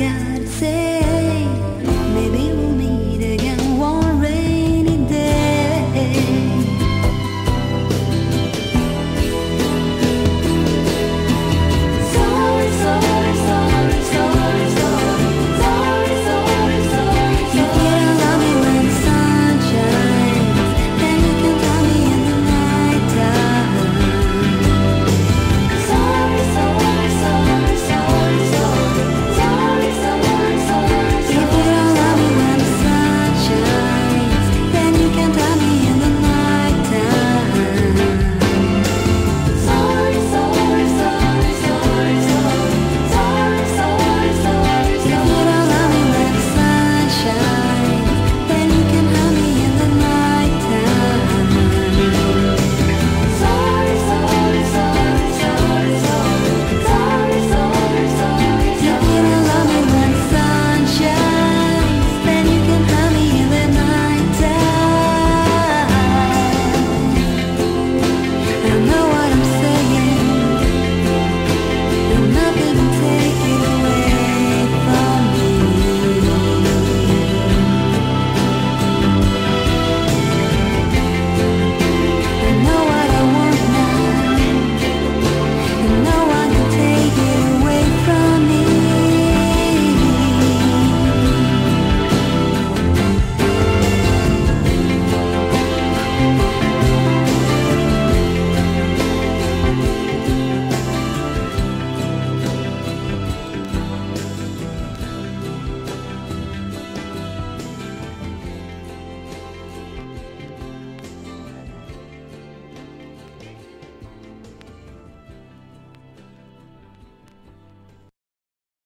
This